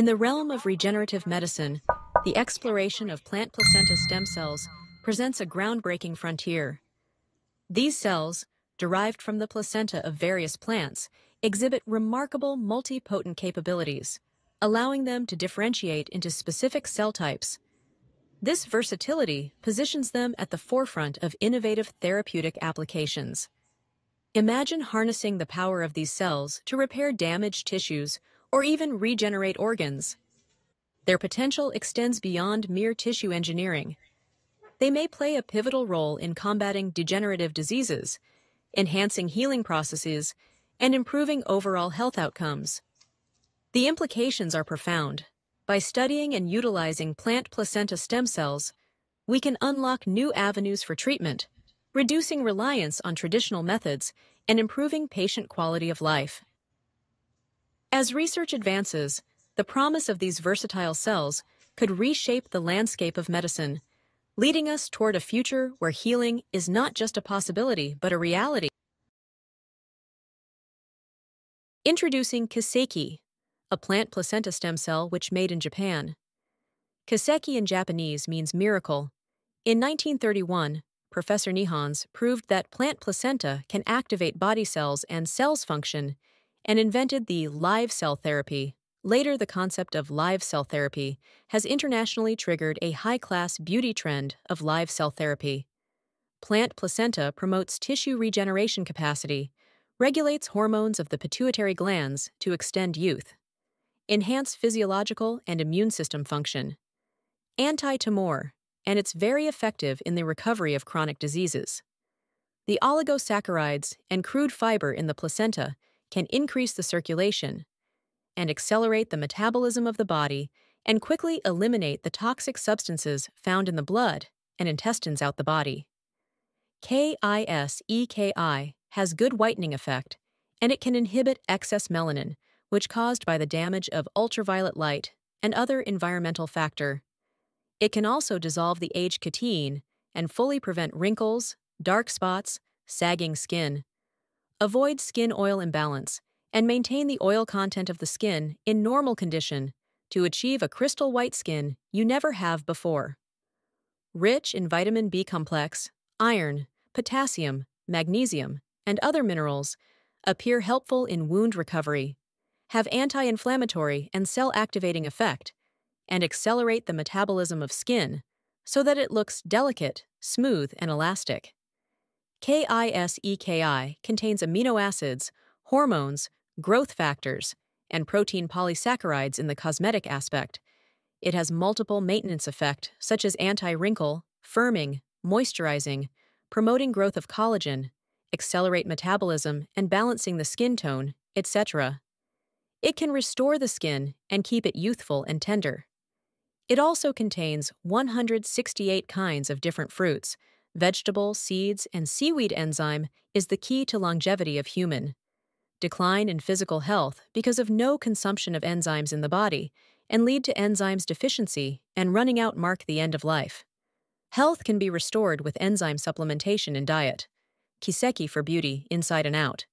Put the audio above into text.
In the realm of regenerative medicine, the exploration of plant placenta stem cells presents a groundbreaking frontier. These cells, derived from the placenta of various plants, exhibit remarkable multipotent capabilities, allowing them to differentiate into specific cell types. This versatility positions them at the forefront of innovative therapeutic applications. Imagine harnessing the power of these cells to repair damaged tissues or even regenerate organs. Their potential extends beyond mere tissue engineering. They may play a pivotal role in combating degenerative diseases, enhancing healing processes, and improving overall health outcomes. The implications are profound. By studying and utilizing plant placenta stem cells, we can unlock new avenues for treatment, reducing reliance on traditional methods and improving patient quality of life. As research advances, the promise of these versatile cells could reshape the landscape of medicine, leading us toward a future where healing is not just a possibility but a reality. Introducing Kiseki, a plant placenta stem cell which made in Japan. Kiseki in Japanese means miracle. In 1931, Professor Niehans proved that plant placenta can activate body cells and cells function and invented the live cell therapy. Later, the concept of live cell therapy has internationally triggered a high class beauty trend of live cell therapy. Plant placenta promotes tissue regeneration capacity, regulates hormones of the pituitary glands to extend youth, enhance physiological and immune system function, anti tumor, and it's very effective in the recovery of chronic diseases. The oligosaccharides and crude fiber in the placenta can increase the circulation and accelerate the metabolism of the body and quickly eliminate the toxic substances found in the blood and intestines out the body. KISEKI has good whitening effect, and it can inhibit excess melanin, which caused by the damage of ultraviolet light and other environmental factor. It can also dissolve the age catene and fully prevent wrinkles, dark spots, sagging skin, Avoid skin oil imbalance and maintain the oil content of the skin in normal condition to achieve a crystal white skin you never have before. Rich in vitamin B complex, iron, potassium, magnesium, and other minerals, appear helpful in wound recovery, have anti inflammatory and cell activating effect, and accelerate the metabolism of skin so that it looks delicate, smooth, and elastic. KISEKI contains amino acids, hormones, growth factors, and protein polysaccharides in the cosmetic aspect. It has multiple maintenance effect such as anti-wrinkle, firming, moisturizing, promoting growth of collagen, accelerate metabolism and balancing the skin tone, etc. It can restore the skin and keep it youthful and tender. It also contains 168 kinds of different fruits, vegetable, seeds, and seaweed enzyme is the key to longevity of human. Decline in physical health because of no consumption of enzymes in the body and lead to enzymes deficiency and running out mark the end of life. Health can be restored with enzyme supplementation in diet. Kiseki for beauty, inside and out.